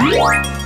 Yeah.